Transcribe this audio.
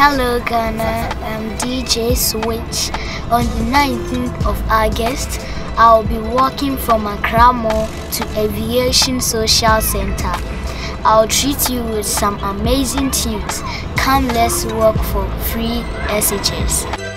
Hello Ghana, I'm DJ Switch. On the 19th of August, I'll be walking from Accra Mall to Aviation Social Center. I'll treat you with some amazing tunes. Come let's work for free SHS.